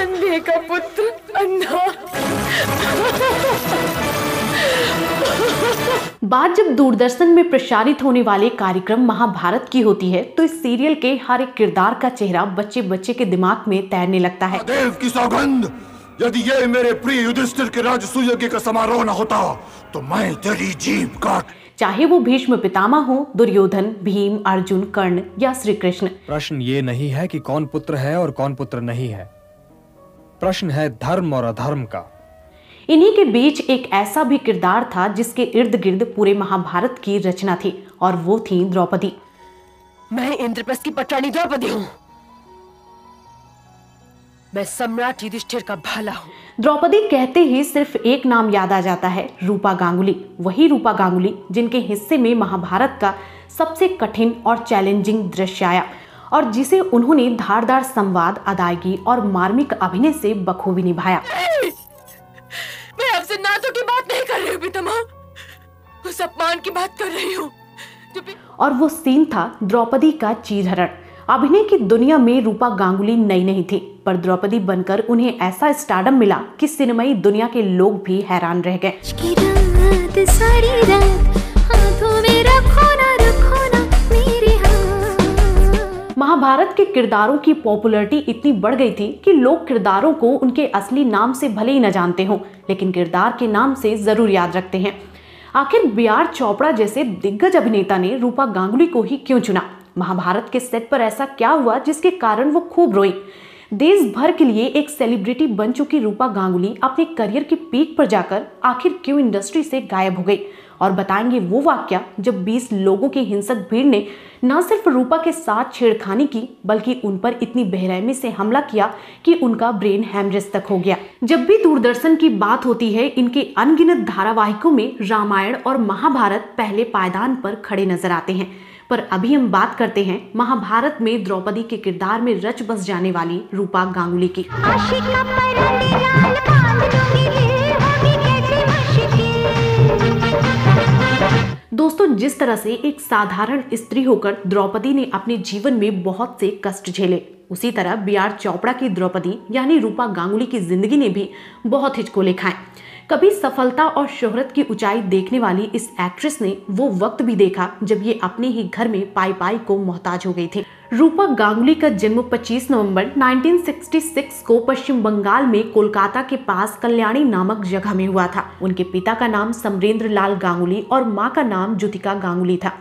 अंधे का पुत्र अंधा बात जब दूरदर्शन में प्रसारित होने वाले कार्यक्रम महाभारत की होती है तो इस सीरियल के हर एक किरदार का चेहरा बच्चे बच्चे के दिमाग में तैरने लगता है। देव की सौगंध! यदि ये मेरे प्रिय युधिष्ठिर के राजसूय का समारोह न होता तो मैं तेरी जीप काट। चाहे वो भीष्म पितामह हो दुर्योधन भीम अर्जुन कर्ण या श्री कृष्ण प्रश्न ये नहीं है कि कौन पुत्र है और कौन पुत्र नहीं है। प्रश्न है धर्म और अधर्म का। इन्हीं के बीच एक ऐसा भी किरदार था जिसके इर्द गिर्द पूरे महाभारत की रचना थी और वो थी द्रौपदी। मैं इंद्रप्रस्थ की पटरानी द्रौपदी हूँ। मैं सम्राट युधिष्ठिर का भाला हूँ। द्रौपदी कहते ही सिर्फ़ एक नाम याद आ जाता है रूपा गांगुली। वही रूपा गांगुली जिनके हिस्से में महाभारत का सबसे कठिन और चैलेंजिंग दृश्य आया और जिसे उन्होंने धारदार संवाद अदायगी और मार्मिक अभिनय से बखूबी निभाया। मैं आपसे नातों की बात नहीं कर रही हूँ पितामह। उस अपमान की बात कर रही हूँ। और वो सीन था द्रौपदी का चीरहरण। अभिनय की दुनिया में रूपा गांगुली नई नहीं थी पर द्रौपदी बनकर उन्हें ऐसा स्टार्डम मिला कि सिनेमाई दुनिया के लोग भी हैरान रह गए। महाभारत के किरदारों की पॉपुलैरिटी इतनी बढ़ गई थी कि लोग किरदारों को उनके असली नाम से भले ही न जानते हों लेकिन किरदार के नाम से ज़रूर याद रखते हैं। आखिर बी आर चोपड़ा जैसे दिग्गज अभिनेता ने रूपा गांगुली को ही क्यों चुना? महाभारत के सेट पर ऐसा क्या हुआ जिसके कारण वो खूब रोई? देश भर के लिए एक सेलिब्रिटी बन चुकी रूपा गांगुली अपने करियर की पीक पर जाकर आखिर क्यों इंडस्ट्री से गायब हो गई? और बताएँगे वो वाक्य जब 20 लोगों की हिंसक भीड़ ने न सिर्फ़ रूपा के साथ छेड़खानी की, बल्कि उन पर इतनी बेरहमी से हमला किया कि उनका ब्रेन हैमरेज तक हो गया। जब भी दूरदर्शन की बात होती है, इनके अनगिनत धारावाहिकों में रामायण और महाभारत पहले पायदान पर खड़े नज़र आते हैं। पर अभी हम बात करते हैं महाभारत में द्रौपदी के किरदार में रच बस जाने वाली रूपा गांगुली की। दोस्तों जिस तरह से एक साधारण स्त्री होकर द्रौपदी ने अपने जीवन में बहुत से कष्ट झेले उसी तरह बी आर चोपड़ा की द्रौपदी यानी रूपा गांगुली की ज़िंदगी ने भी बहुत हिचकोले खाए। कभी सफलता और शोहरत की ऊंचाई देखने वाली इस एक्ट्रेस ने वो वक्त भी देखा जब ये अपने ही घर में पाई पाई को मोहताज हो गई थी। रूपा गांगुली का जन्म 25 नवंबर 1966 को पश्चिम बंगाल में कोलकाता के पास कल्याणी नामक जगह में हुआ था। उनके पिता का नाम समरेंद्र लाल गांगुली और माँ का नाम ज्योतिका गांगुली था।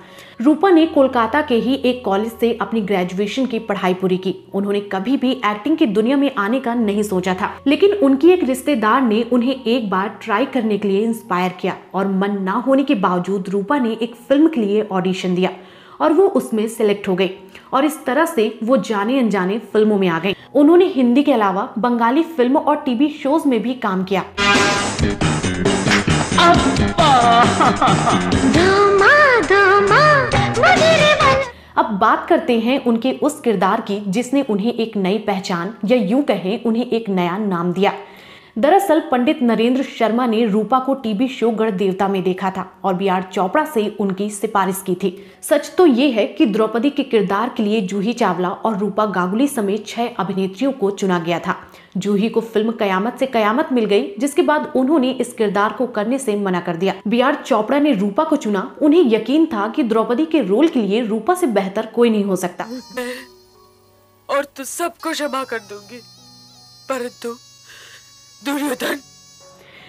रूपा ने कोलकाता के ही एक कॉलेज से अपनी ग्रेजुएशन की पढ़ाई पूरी की। उन्होंने कभी भी एक्टिंग की दुनिया में आने का नहीं सोचा था। लेकिन उनकी एक रिश्तेदार ने उन्हें एक बार ट्राई करने के लिए इंस्पायर किया और मन ना होने के बावजूद रूपा ने एक फ़िल्म के लिए ऑडिशन दिया। और वो उसमें सेलेक्ट हो गई। और इस तरह से वो जाने अनजाने फ़िल्मों में आ गई। उन्होंने हिंदी के अलावा बंगाली फ़िल्म और टीवी शोज़ में भी काम किया। अब बात करते हैं उनके उस किरदार की जिसने उन्हें एक नई पहचान या यूँ कहें उन्हें एक नया नाम दिया। दरअसल पंडित नरेंद्र शर्मा ने रूपा को टीवी शो गढ़ देवता में देखा था और बी आर चोपड़ा से उनकी सिफारिश की थी। सच तो ये है कि द्रौपदी के किरदार के लिए जूही चावला और रूपा गांगुली समेत छह अभिनेत्रियों को चुना गया था। जूही को फ़िल्म कयामत से कयामत मिल गई, जिसके बाद उन्होंने इस किरदार को करने से मना कर दिया। बी आर चोपड़ा ने रूपा को चुना। उन्हें यकीन था कि द्रौपदी के रोल के लिए रूपा से बेहतर कोई नहीं हो सकता। और तो सबको क्षमा कर दूँगी, परंतु दुर्योधन।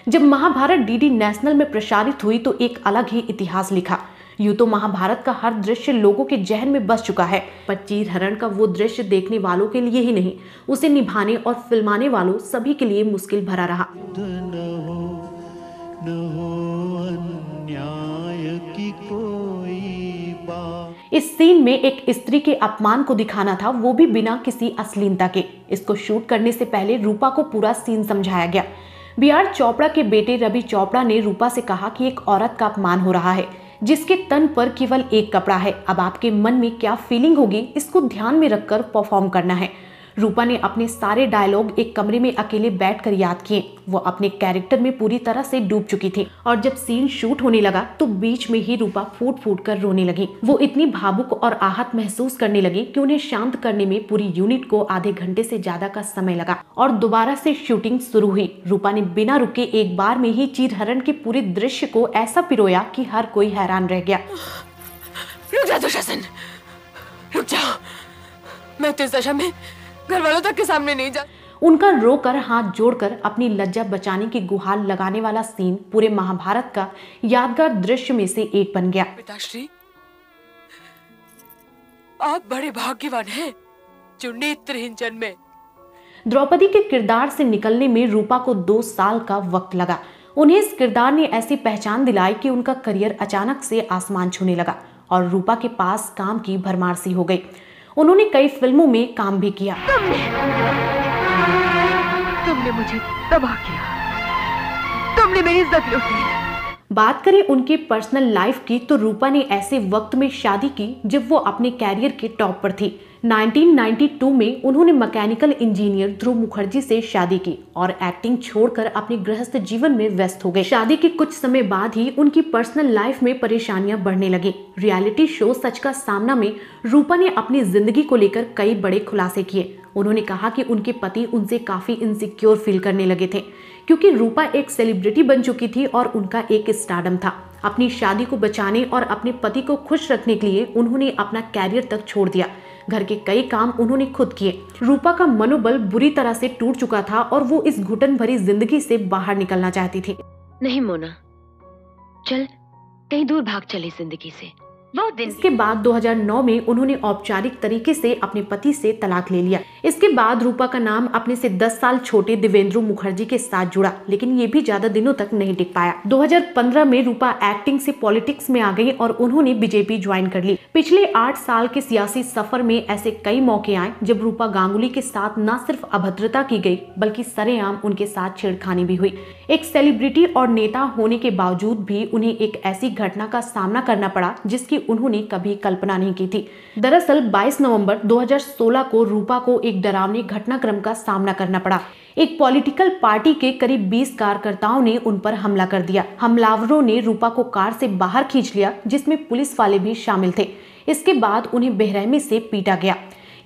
जब महाभारत डीडी नेशनल में प्रसारित हुई तो एक अलग ही इतिहास लिखा। यूँ तो महाभारत का हर दृश्य लोगों के जहन में बस चुका है। पर चीर हरण का वो दृश्य देखने वालों के लिए ही नहीं उसे निभाने और फिल्माने वालों सभी के लिए मुश्किल भरा रहा। न हो न हो इस सीन में एक स्त्री के अपमान को दिखाना था, वो भी बिना किसी अश्लीलता के। इसको शूट करने से पहले रूपा को पूरा सीन समझाया गया। बी आर चोपड़ा के बेटे रवि चोपड़ा ने रूपा से कहा कि एक औरत का अपमान हो रहा है, जिसके तन पर केवल एक कपड़ा है। अब आपके मन में क्या फीलिंग होगी, इसको ध्यान में रखकर परफॉर्म करना है। रूपा ने अपने सारे डायलॉग एक कमरे में अकेले बैठकर याद किए। वो अपने कैरेक्टर में पूरी तरह से डूब चुकी थी। और जब सीन शूट होने लगा तो बीच में ही रूपा फूट फूट कर रोने लगी। वो इतनी भावुक और आहत महसूस करने लगी कि उन्हें शांत करने में पूरी यूनिट को आधे घंटे से ज़्यादा का समय लगा और दोबारा से शूटिंग शुरू हुई। रूपा ने बिना रुके एक बार में ही चीरहरण के पूरे दृश्य को ऐसा पिरोया कि हर कोई हैरान रह गया। रुक जा दुशासन। रुक जा मैं दशा में घर वालों तक के सामने नहीं जा उनका रोकर हाथ जोड़कर अपनी लज्जा बचाने की गुहार लगाने वाला सीन पूरे महाभारत का यादगार दृश्य में से एक बन गया। पिताश्री आप बड़े भाग्यवान हैं जो नेत्रहीन जन्मे। द्रौपदी के किरदार से निकलने में रूपा को दो साल का वक्त लगा। उन्हें इस किरदार ने ऐसी पहचान दिलाई कि उनका करियर अचानक से आसमान छूने लगा और रूपा के पास काम की भरमार सी हो गई। उन्होंने कई फ़िल्मों में काम भी किया। तुमने तुमने मुझे तबाह किया। तुमने मेरी इज़्ज़त लूटी। बात करें उनके पर्सनल लाइफ की तो रूपा ने ऐसे वक्त में शादी की जब वो अपने कैरियर के टॉप पर थी। 1992 में उन्होंने मैकेनिकल इंजीनियर ध्रुव मुखर्जी से शादी की और एक्टिंग छोड़कर अपने गृहस्थ जीवन में व्यस्त हो गए। शादी के कुछ समय बाद ही उनकी पर्सनल लाइफ में परेशानियाँ बढ़ने लगी। रियलिटी शो सच का सामना में रूपा ने अपनी ज़िंदगी को लेकर कई बड़े खुलासे किए। उन्होंने कहा कि उनके पति उनसे काफ़ी इनसिक्योर फील करने लगे थे, क्योंकि रूपा एक सेलिब्रिटी बन चुकी थी और उनका एक स्टार्डम था। अपनी शादी को बचाने और अपने पति को खुश रखने के लिए उन्होंने अपना कैरियर तक छोड़ दिया। घर के कई काम उन्होंने खुद किए। रूपा का मनोबल बुरी तरह से टूट चुका था और वो इस घुटन भरी ज़िंदगी से बाहर निकलना चाहती थी। नहीं, मोना। चल, कहीं दूर भाग चले ज़िंदगी से। इसके बाद 2009 में उन्होंने औपचारिक तरीके से अपने पति से तलाक ले लिया। इसके बाद रूपा का नाम अपने से 10 साल छोटे देवेंद्र मुखर्जी के साथ जुड़ा, लेकिन ये भी ज़्यादा दिनों तक नहीं टिक पाया। 2015 में रूपा एक्टिंग से पॉलिटिक्स में आ गई और उन्होंने बीजेपी ज्वाइन कर ली। पिछले आठ साल के सियासी सफ़र में ऐसे कई मौके आए, जब रूपा गांगुली के साथ न सिर्फ़ अभद्रता की गई, बल्कि सरेआम उनके साथ छेड़खानी भी हुई। एक सेलिब्रिटी और नेता होने के बावजूद भी उन्हें एक ऐसी घटना का सामना करना पड़ा, जिसकी उन्होंने कभी कल्पना नहीं की थी। दरअसल 22 नवंबर 2016 को रूपा को एक डरावने घटनाक्रम का सामना करना पड़ा। एक पॉलिटिकल पार्टी के करीब 20 कार्यकर्ताओं ने उन पर हमला कर दिया। हमलावरों ने रूपा को कार से बाहर खींच लिया, जिसमें पुलिस वाले भी शामिल थे। इसके बाद उन्हें बेरहमी से पीटा गया।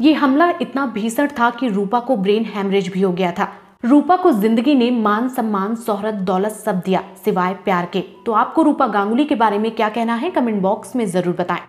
ये हमला इतना भीषण था कि रूपा को ब्रेन हैमरेज भी हो गया था। रूपा को ज़िंदगी ने मान सम्मान, शोहरत, दौलत सब दिया सिवाय प्यार के। तो आपको रूपा गांगुली के बारे में क्या कहना है? कमेंट बॉक्स में ज़रूर बताएँ।